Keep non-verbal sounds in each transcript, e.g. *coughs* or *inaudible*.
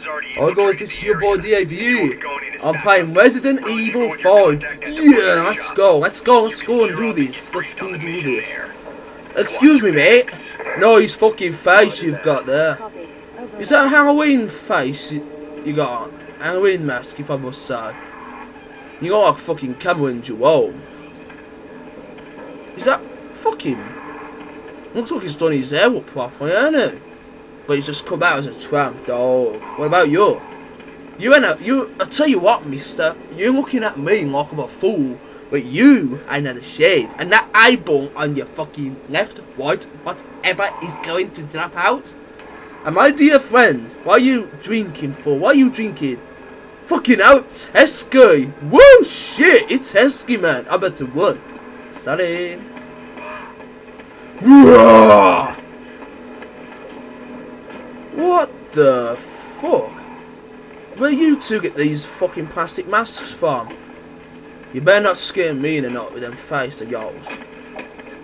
Hi oh, guys, it's your boy DAV. I'm playing Resident Evil 5. Yeah, let's go, let's go, let's go and do this. Let's go do this. Excuse me, mate. No, Nice fucking face you've got there. Is that a Halloween face you, got on? Halloween mask, if I must say. You got like fucking Cameron Jerome. Is that fucking... Looks like he's done his hair up properly, hasn't he? But he's just come out as a tramp dog. What about you? You ain't a, you, I tell you what, mister. You're looking at me like I'm a fool. But you ain't had a shave. And that eyeball on your fucking left, right, whatever is going to drop out. And my dear friends, what are you drinking for? What are you drinking? Fucking out Teskey. Whoa, shit, it's Teskey, man. I better run. Sorry. What the fuck? Where you two get these fucking plastic masks from? You better not scare me in the night with them face of yours.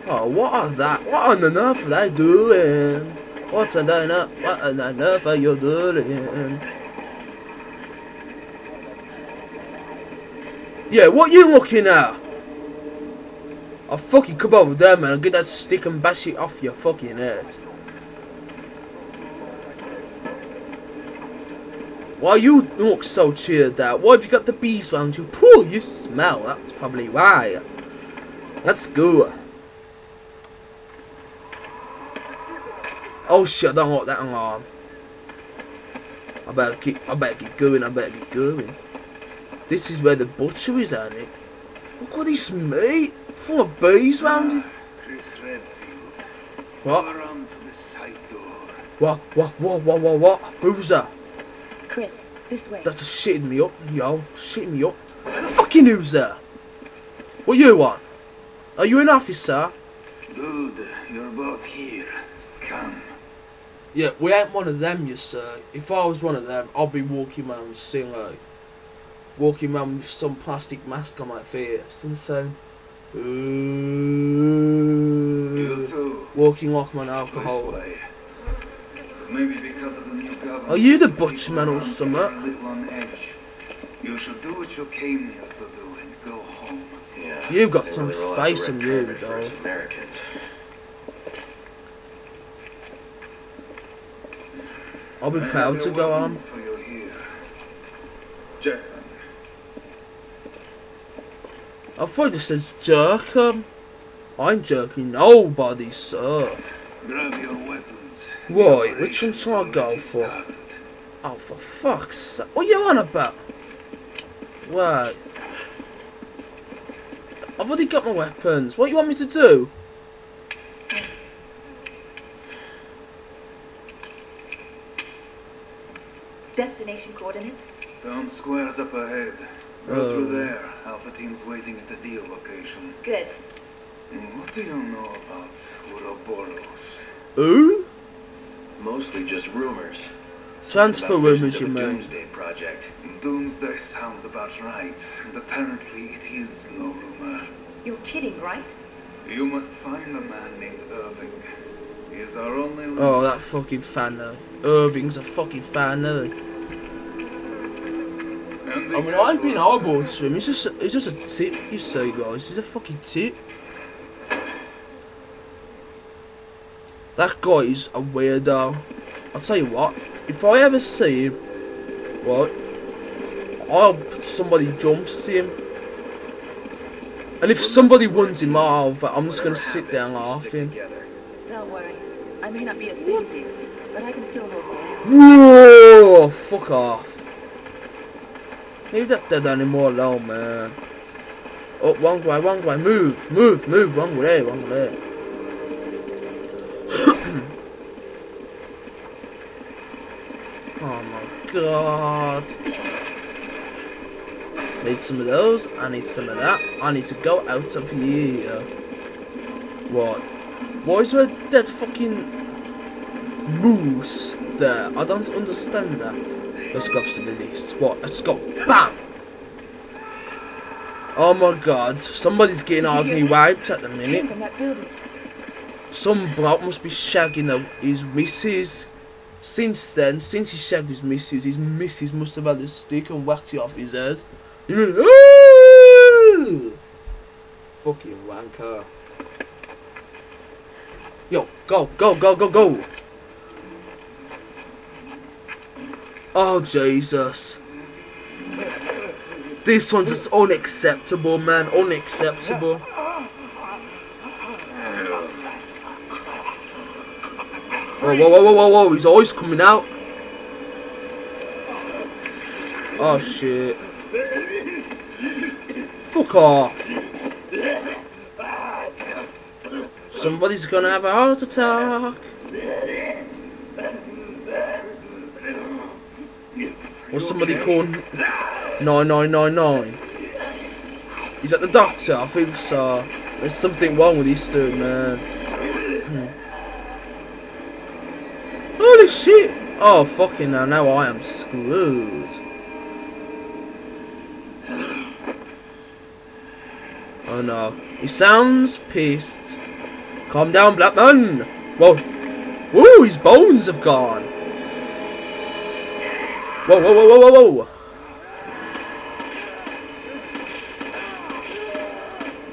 Oh, what are that? What on earth are they doing? What on earth? What on earth are you doing? Yeah, what you looking at? I'll fucking come over there, man, and get that stick and bash it off your fucking head. Why you look so cheered out? Why have you got the bees around you? Pooh, you smell. That's probably why. Let's go. Oh shit, I don't like that alarm. I better keep I better get going, I better get going. This is where the butcher is, ain't it? Look at this meat. Eh? Full of bees round it. Chris Redfield. What? Around to the side door. What? What? What? What? What? What? Who's that? Chris, this way. That's just shitting me up, yo. Shitting me up. Fucking who's there? What you want? Are you an officer? Good, you're both here. Come. Yeah, we ain't one of them, you sir. If I was one of them, I'd be walking around saying like, walking around with some plastic mask on my face and saying, "Ooh," too. walking like I'm on alcohol. Maybe because of the new government. Are you the butchman butcherman or are something? A little on edge. You should do what you came here to do and go home. Yeah. You've got some really face in you, carpet though. Americans. I'll be proud to go on. weapons for here. Jackson. I thought it says jerk um, 'em. I'm jerking nobody, sir. Grab your weapons. Right, which one shall I Operation's go for? started. Oh, for fuck's sake. What you on about? Wait. I've already got my weapons. What do you want me to do? Destination coordinates? Town square's up ahead. Go Oh. through there. Alpha team's waiting at the deal location. Good. And What do you know about Ouroboros? Ooh? Mostly just rumors. Transfer rumours, visions you mean? Doomsday project. Doomsday sounds about right, and apparently it is no rumor. You're kidding, right? You must find a man named Irving. He is our only oh, link. Oh, that fucking fan though. Irving's a fucking fan though. I mean, I'm careful being of to him. It's just, it's just a tip, you say, guys. It's a fucking tip. That guy's a weirdo. I'll tell you what. If I ever see him, right, I'll somebody jumps him. And if somebody runs him over, I'm just gonna sit there laughing. Don't worry. I may not be as big as you, but I can still hold Whoa! Fuck off. Leave that dead animal alone, man. Oh, wrong way, wrong way. Move, move, move. Wrong way, wrong way. oh my god. Need some of those. I need some of that. I need to go out of here. What? Why is there a dead fucking moose there. I don't understand that. Let's grab some of this. What? Let's go. Bam! Oh my god. Somebody's getting of me wiped at the minute. from that building. Some bloke must be shagging his missus. Since then, since he shaved his missus, his missus must have had a stick and whacked it off his head. He went! Fucking wanker. Yo, go, go, go, go, go! Oh, Jesus. This one's just unacceptable, man. Unacceptable. Whoa, whoa, whoa, whoa, whoa. His eyes coming out. Oh, shit. Fuck off. Somebody's gonna have a heart attack. Was somebody called 9999? Is that the doctor? I think so. There's something wrong with this dude, man. Hmm. Holy shit! Oh, fucking now, now I am screwed. Oh no. He sounds pissed. Calm down, black man! Whoa. Woo, his bones have gone. Whoa, whoa, whoa, whoa, whoa, whoa.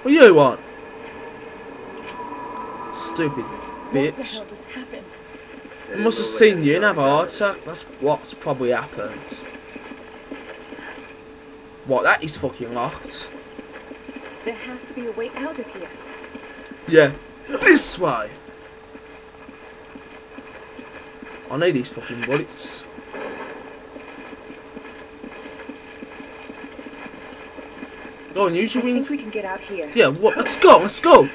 What you want? Stupid What the bitch. hell just happened? I must have seen you and have a heart attack. That's what's probably happened. What, that is fucking locked. There has to be a way out of here. Yeah, this way. I need these fucking bullets. Go on, use your wing. think we can get out here. Yeah, what? Let's go, let's go.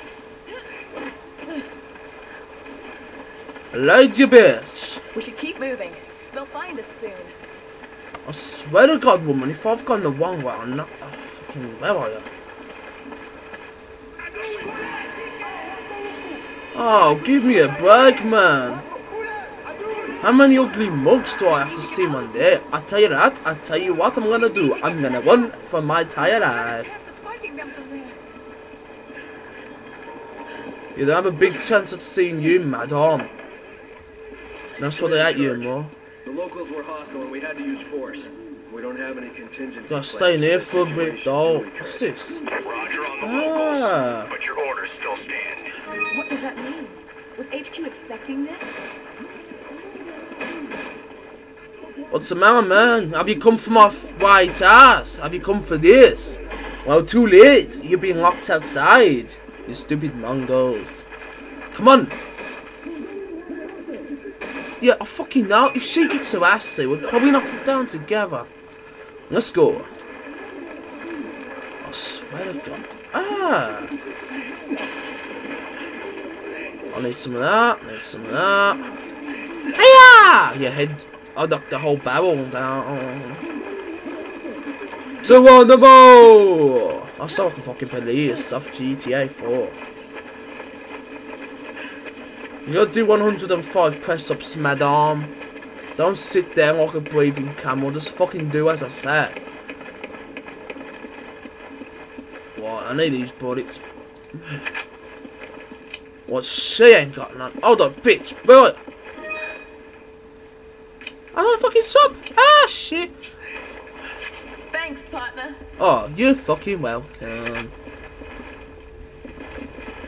Load your bitch. We should keep moving. They'll find us soon. I swear to God, woman, if I've gone the wrong way, I'm not. Oh, fucking, where are you? Oh, give me a break, man. How many ugly mugs do I have to see one day? I tell you that, I tell you what I'm gonna do. I'm gonna run for my entire life. Chance of fighting them from there. You don't have a big chance of seeing you, madam. That's what they're at you, more. The locals were hostile and we had to use force. We don't have any contingency. Gotta plans stay in here for a bit, situation though. What's this? Roger on the Ah. locals, but your orders still stand. What does that mean? Was HQ expecting this? What's the matter, man? Have you come for my white ass? Have you come for this? Well, too late. You're being locked outside. You stupid Mongols. Come on. Yeah, I fucking know. If she gets her ass see, we'll probably knock it down together. Let's go. I swear to God. Ah. I need some of that. I need some of that. Hiya! Your head. I knocked the whole barrel down. Geronimo! I saw like a fucking police off GTA 4. You gotta do 105 press ups, madam. Don't sit there like a breathing camel, just fucking do as I say. What? I need these bullets. What? She ain't got none. Hold on, bitch, boy. I don't fucking stop. Ah, shit. Thanks, partner. Oh, you're fucking welcome.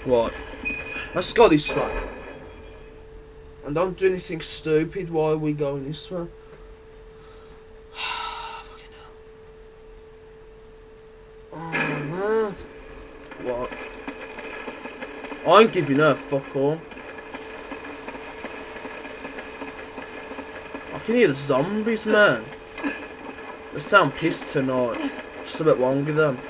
What? Let's go this way. And don't do anything stupid while we're going this way. *sighs* fucking hell. Oh man. What? I ain't giving her fuck all. I can hear the zombies, man. They sound pissed tonight. Just a bit longer with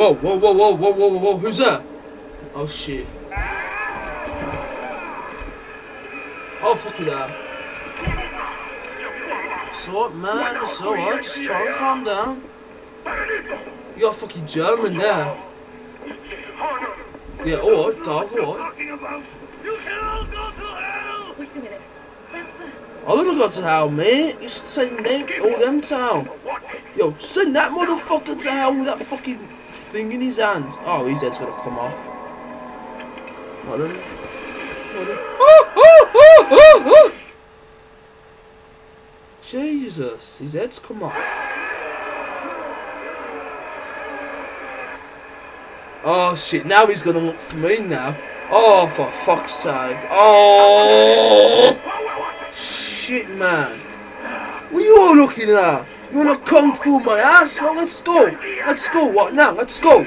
Whoa, whoa, whoa, whoa, whoa, whoa, whoa, who's that? Oh shit. Oh fuck you that. So what man, so what? Just try and calm down. You got fucking German there. Yeah, oh, alright, dog, alright. Wait a minute. I don't go to hell, mate. You should send them, all them town. Yo, send that motherfucker to hell with that fucking thing in his hand. Oh, his head's gonna come off. Hold on. Oh, oh, oh, oh, oh. Jesus, his head's come off. Oh shit, now he's gonna look for me now. Oh, for fuck's sake. Oh! Shit, man. What are you all looking at? You wanna kung fu my ass? Well, let's go. Let's go. What now? Let's go.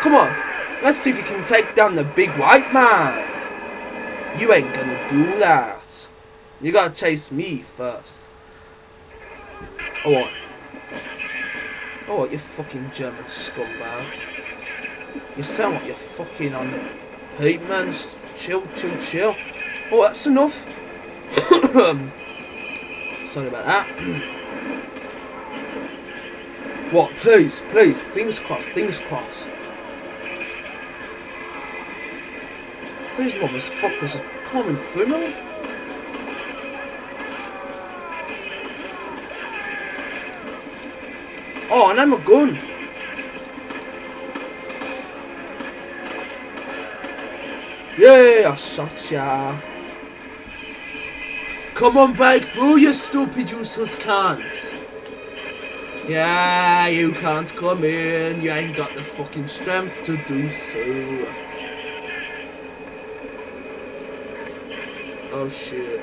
Come on. Let's see if you can take down the big white man. You ain't gonna do that. You gotta chase me first. Oh, what? Oh, what, you fucking German scumbag. You sound like you're fucking on heat, man. Chill, chill, chill. Oh, that's enough. *coughs* Sorry about that. What? Please, please. Things crossed, things crossed. These motherfuckers are coming through me. Oh, and I'm a gun. Yeah, I shot ya. Come on, break through, you stupid useless cunts. Yeah, you can't come in. You ain't got the fucking strength to do so. Oh shit.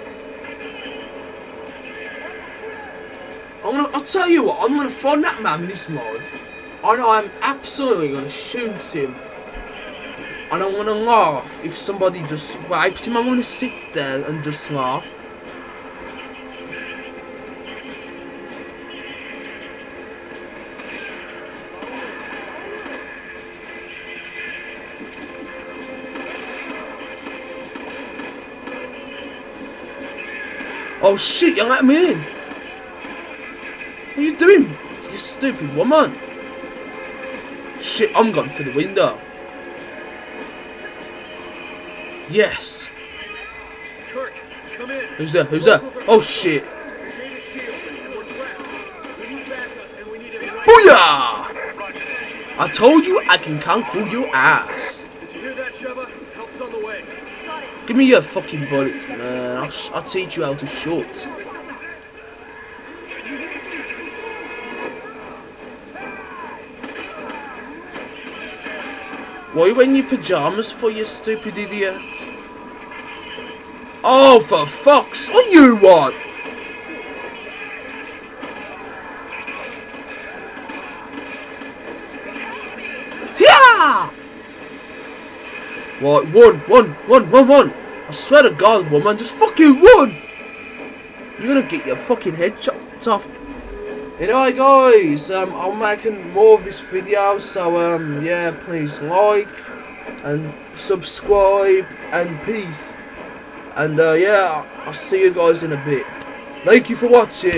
I'm gonna, I'll tell you what, I'm gonna find that man this mode. And I'm absolutely gonna shoot him. And I'm gonna laugh if somebody just wipes him. I'm gonna sit there and just laugh. Oh shit, you let me in. What are you doing, you stupid woman? Shit, I'm gone through the window. Yes. Kirk, come in. Who's there? Who's there? Oh shit. We made a shield, and we're trapped. We need backup, and we need it right Booyah! I told you I can kung fu your ass. Did you hear that, Sheva? Help's on the way. Give me your fucking bullets, man. I'll, I'll teach you how to shoot. Why you wearing your pajamas for, you stupid idiot? Oh, for fuck's... What you want? Yeah! One, one, one, one, one. I swear to God, woman, just fucking one. You're gonna get your fucking head chopped off. Anyway, guys, um, I'm making more of this video, so um, yeah, please like and subscribe and peace. And uh, yeah, I'll see you guys in a bit. Thank you for watching.